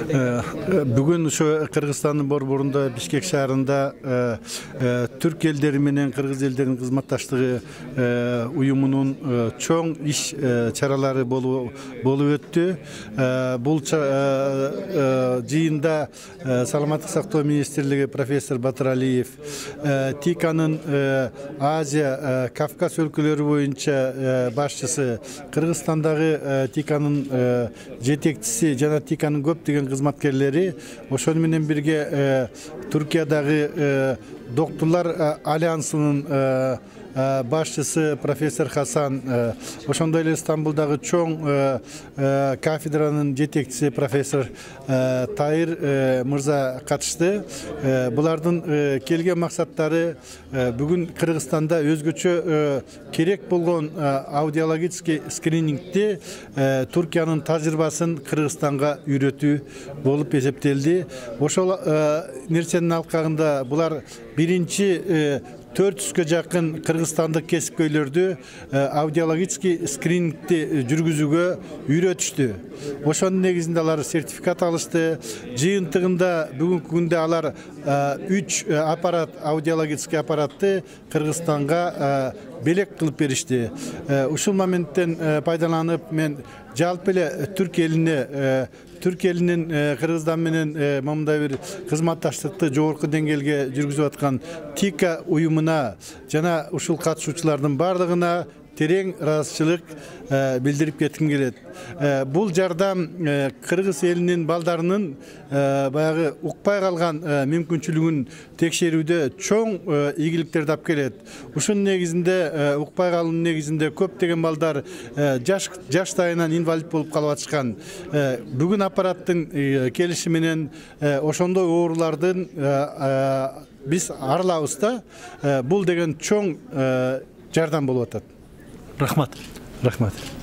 бүгүн ошо кыргызстандын борборунда бишкек шаарында түрк элдери менен кыргыз элдеринин кызматташтыгы уюмунун чоң иш чаралары болуп өттү. Бул жыйында саламаттык сактоо министрлиги профессор батыралиев тиканын азия кавказ өлкөлөрү боюнча башчысы кыргызстандагы тиканын жетекчиси жана тиканын көптөгөн кызматкерлери ошону менен бирге туркиядагы доктурлар альянсынын башчысы профессор хасан ошондой эле стамбулдагы чоң кафедранын жетекчиси профессор тайыр мырза катышты. Булардын келген максаттары бүгүн кыргызстанда өзгөчө керек болгон аудиологический скринингти туркиянын тажрыйбасын кыргызстанга үйрөтүү болуп эсептелди. Ошол нерсенин алкагында булар биринчи төрт жүзгө жакын кыргызстандык кесипкөйлөрдү аудиологический скринингти жүргүзүүгө үйрөтүштү ошонун негизинде алар сертификат алышты. Жыйынтыгында бүгүнкү күндө алар үч аппарат аудиологический аппаратты кыргызстанга белек кылып беришти ушул моменттен пайдаланып мен жалпы эле түрк элине түрк элинин кыргызстан менен момундай бир кызматташтыкты жогорку деңгээлге жүргүзүп аткан тика уюмуна жана ушул катышуучулардын баардыгына терең ыраазычылык билдирип кетким келет. Бул жардам кыргыз элинин балдарынын баягы укпай калган мүмкүнчүлүгүн текшерүүдө чоң ийгиликтерди алып келет. Ушунун негизинде укпай калуунун негизинде көптөгөн балдар жаш жаштайынан инвалид болуп калып атышкан. Бүгүн аппараттын келиши менен ошондой оорулардын биз арылабыз да бул деген чоң жардам болуп атат рахмат рахмат